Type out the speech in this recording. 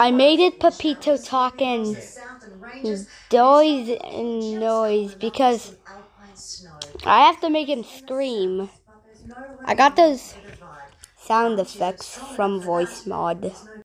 I made it Pepito talking noise and doise because I have to make him scream. I got those sound effects from Voicemod.